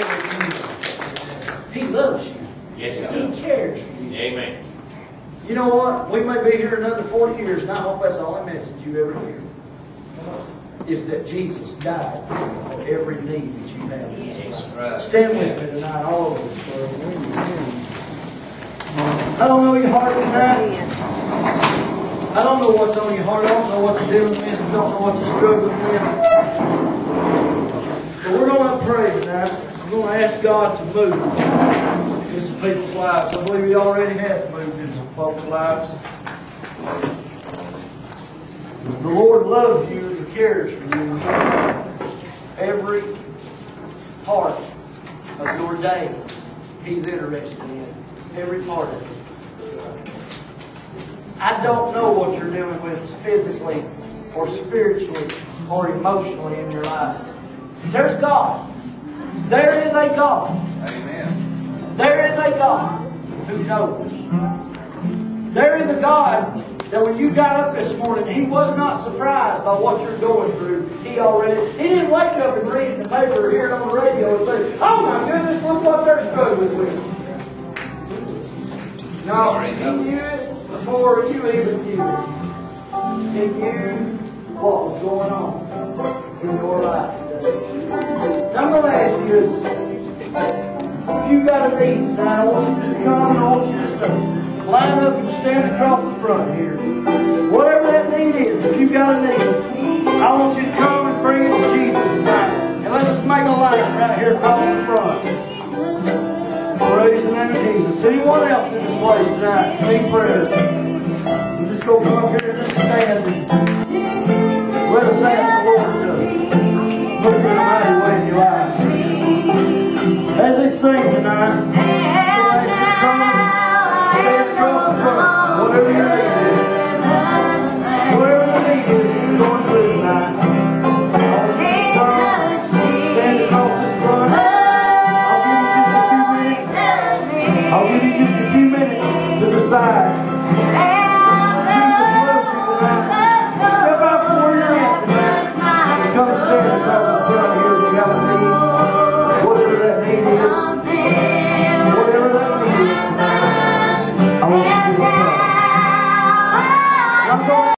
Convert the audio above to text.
for you. He loves you. Yes, He cares for you. Amen. You know what? We may be here another 40 years, and I hope that's the only message you ever hear. Is that Jesus died for every need that you have in this life. Right. Stand with me tonight, all of us. I don't know your heart tonight. I don't know what's on your heart. I don't know what you're dealing with. I don't know what you're struggling with. But we're going to pray tonight. We're going to ask God to move in some people's lives. I believe He already has moved in some folks' lives. The Lord loves you and cares for you. Every part of your day, He's interested in. Every part of it. I don't know what you're dealing with physically or spiritually or emotionally in your life. There's God. There is a God. Amen. There is a God who knows. There is a God that when you got up this morning, He was not surprised by what you're going through. He already, He didn't wake up and read the paper or hear it on the radio and say, Oh my goodness, look what they're struggling with. No, He knew it before you even knew it. He knew what was going on in your life. Now, If you got a need tonight, I want you just to come and I want you just to line up and stand across the front here. Whatever that need is, if you've got a need, I want you to come and bring it to Jesus tonight. And let's just make a line right here across the front. Praise the name of Jesus. Anyone else in this place tonight need prayer? Just go come up here and just stand sing tonight, just ask you to come across the front, whatever your need is. Whatever that going front. I'll give you just a few minutes. I'll give you just a few minutes to decide